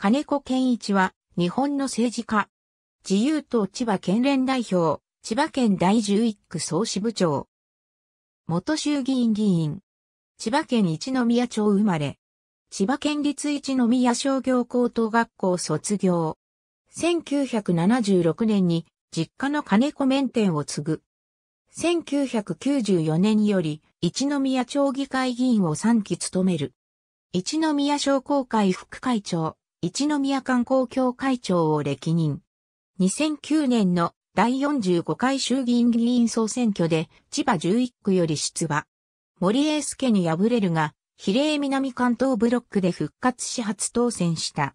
金子健一は、日本の政治家。自由党千葉県連代表、千葉県第11区総支部長。元衆議院議員。千葉県一宮町生まれ。千葉県立一宮商業高等学校卒業。1976年に実家の金子麺店を継ぐ。1994年より一宮町議会議員を3期務める。一宮商工会副会長、一宮観光協会長を歴任。2009年の第45回衆議院議員総選挙で千葉11区より出馬。森英介に敗れるが、比例南関東ブロックで復活し初当選した。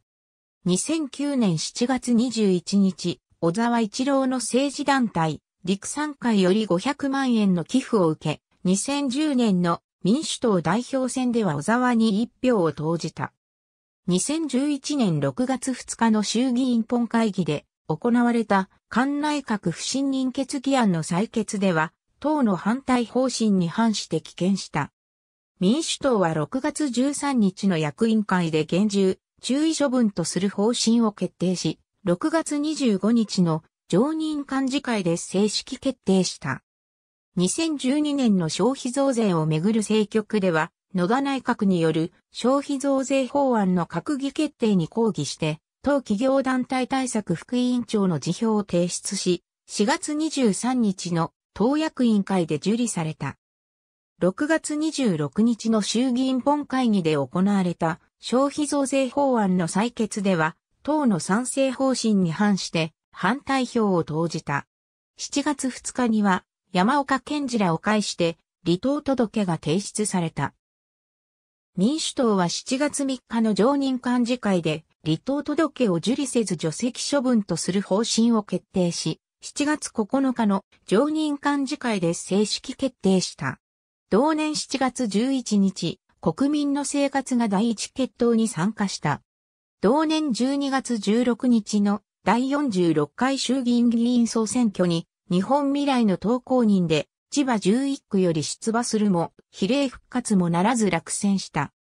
2009年7月21日、小沢一郎の政治団体、陸産会より500万円の寄付を受け、2010年の民主党代表選では小沢に1票を投じた。2011年6月2日の衆議院本会議で行われた官内閣不信任決議案の採決では、党の反対方針に反して棄権した。民主党は6月13日の役員会で厳重、注意処分とする方針を決定し、6月25日の常任幹事会で正式決定した。2012年の消費増税をめぐる政局では、野田内閣による消費増税法案の閣議決定に抗議して、当企業団体対策副委員長の辞表を提出し、4月23日の党役員会で受理された。6月26日の衆議院本会議で行われた消費増税法案の採決では、党の賛成方針に反して反対票を投じた。7月2日には山岡健二らを介して離党届が提出された。民主党は7月3日の常任幹事会で離党届を受理せず除籍処分とする方針を決定し、7月9日の常任幹事会で正式決定した。同年7月11日、国民の生活が第一決闘に参加した。同年12月16日の第46回衆議院議員総選挙に日本未来の投稿人で千葉11区より出馬するも、比例復活もならず落選した。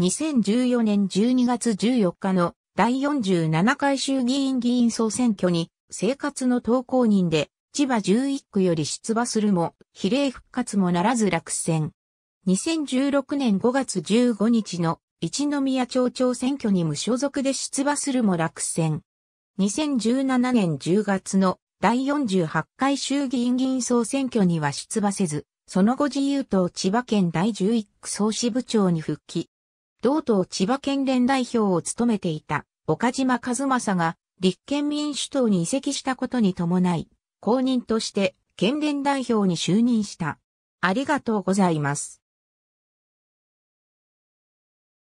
2014年12月14日の第47回衆議院議員総選挙に生活の投稿人で千葉11区より出馬するも比例復活もならず落選。2016年5月15日の一宮町長選挙に無所属で出馬するも落選。2017年10月の第48回衆議院議員総選挙には出馬せず、その後自由党千葉県第11区総支部長に復帰。同党千葉県連代表を務めていた岡島和正が立憲民主党に移籍したことに伴い、公認として県連代表に就任した。ありがとうございます。